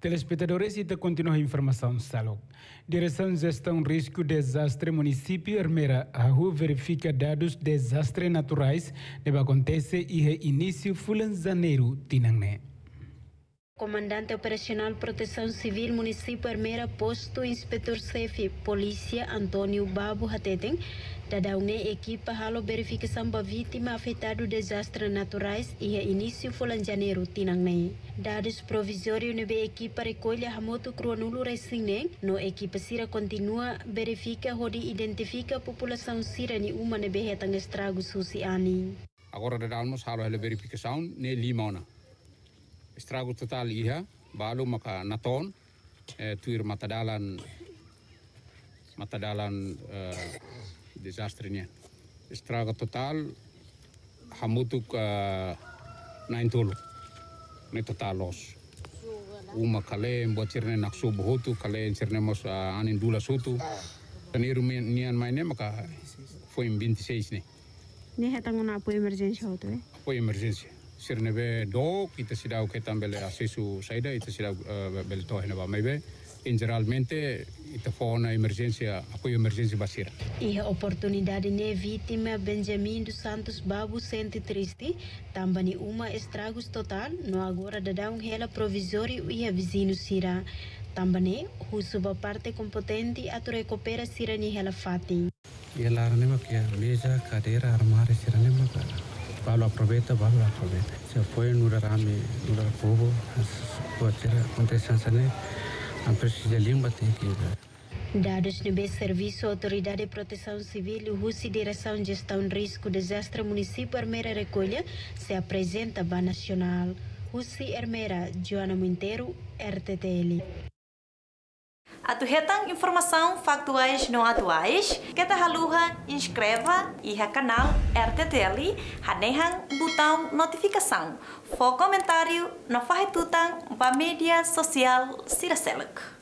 Telespectadores, e continua a informação salok. Direção de Gestão Risco Desastre Município a rua verifica dados de desastres naturais que acontecer e início fulan janeiro tinangne. Comandante Operacional Proteção Civil Município Armeira, posto Inspetor-Chefe Polícia Antônio Babu Hateten, da uma equipa halo verificação da vítima afetada desastres naturais e início em janeiro tinangne. Dados provisórios na equipa a moto cruanulo recém no equipa sira continua verifica onde identifica população sira ni uma ne behetang estrago. Agora da almos halo verificação ne limona. Estrago total iha balu maka naton eh, tuir matadalan matadalan eh, desastrenya. Estrago total hamutuk uh, nain tulu. Ne total los. Uma kale buat cirne naksu bohutu kale cirne mos uh, anin dula sutu. Taniru nian maine maka foi 26 ne. Ni hetang na apo emergency hoto eh. Apo emergency. Sirne be do kita sidau ketam bele asisu saida ita sidau uh, bele tohena ba mebe. geralmente ita fona emergência apoio emergência basira. E a oportunidade ne vítima Benjamin dos Santos Babu sente triste, também uma estragos total, no agora da dar um rela provisório e a vizinho sira. Também o suba parte competente a recupera sira ni rela fati. E ela que a mesa, cadeira, armário sira anima balu aproveita, balu aproveita. Se apoia no rame, no povo, pode ser acontecendo precisa limpa tem que Dados no Serviço Autoridade de Proteção Civil, RUSI Direção de Gestão Risco Desastre Município Armeira Recolha se apresenta para Nacional. RUSI Armeira, Joana Monteiro, RTTL. Atuhetan informação factuais não atuais, que haluha inscreva e ha canal RTTL, hanehan botão notificação. For comentário, no farretutan para mídia social Siraseluk.